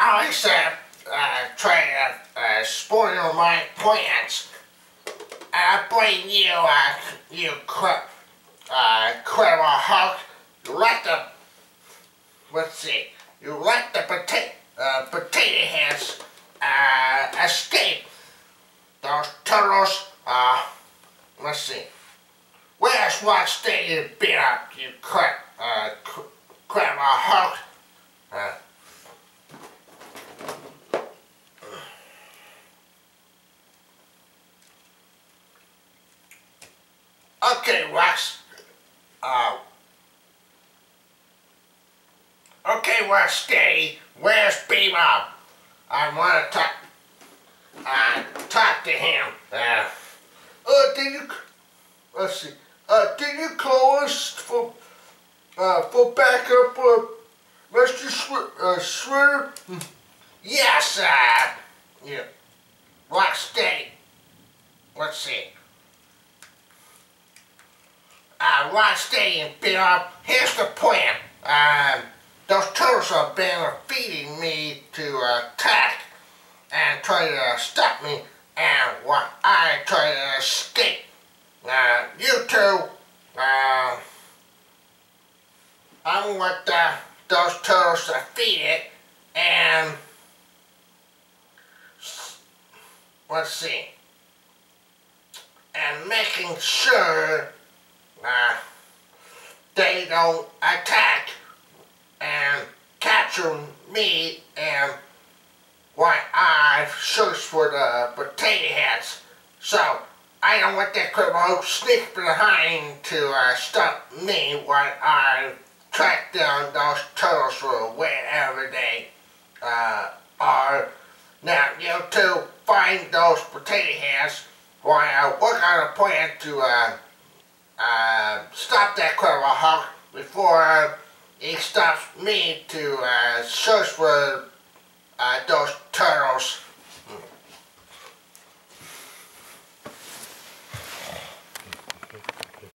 always uh, uh, try to uh, spoil my plans. I blame you, uh, you crap, uh, Hulk. You let the, let's see, you let the potato, uh, potato heads, uh, escape. Those turtles, uh, let's see. Where's what state you beat up, you crap, uh, Incredible Hulk? Uh, Okay, Rex. Uh, okay, Rex, steady. Where's Bebop? I want to talk, uh, talk to him. Uh, uh, did you, let's see, uh, did you close for, uh, for backup, uh, Mr. Sw uh, Shredder? Yes, uh, yeah. Rocksteady. Let's see. Uh, Ron Stadium, Bill, here's the plan. Um, those turtles have been feeding me to attack and try to stop me, and what I try to escape. Uh, you two, uh, I'm with uh, those turtles to feed it, and let's see, and making sure uh, they don't attack and capture me and why I search for the potato heads. So I don't want that criminal sneak behind to uh, stop me while I track down those turtles or wherever they uh, are. Now you two find those potato heads while I work on a plan to uh, uh, stop that Quillahawk before uh, he stops me to uh, search for uh, those turtles.